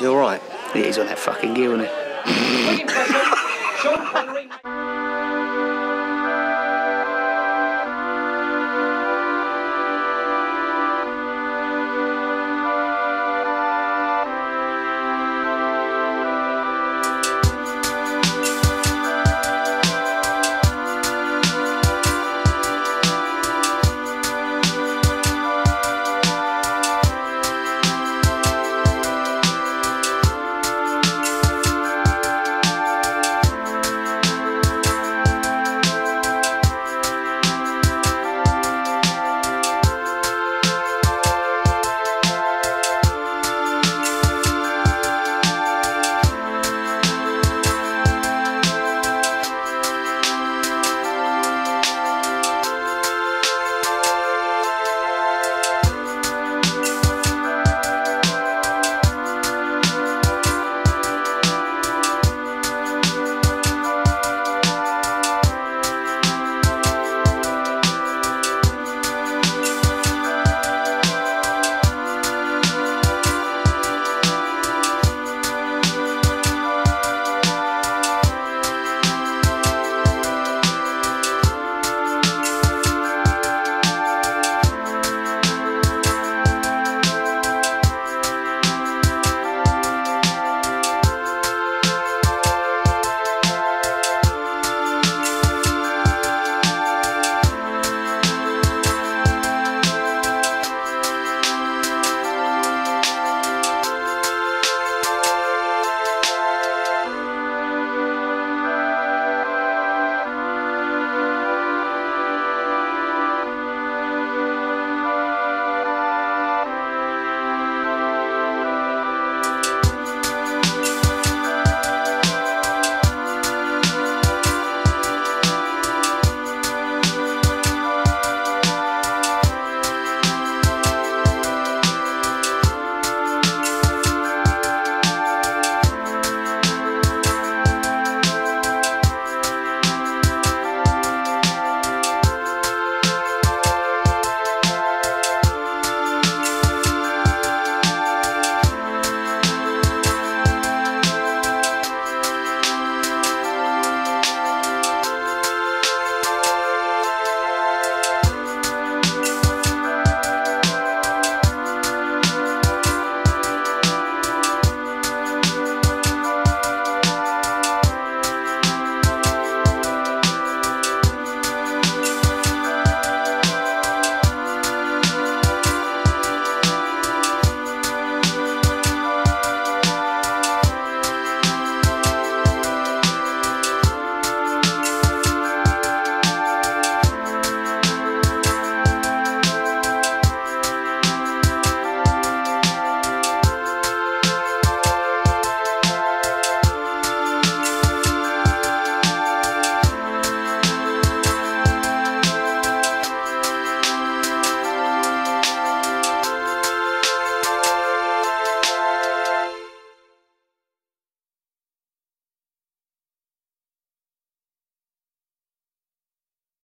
he all right? Yeah, he's on that fucking gear, isn't he?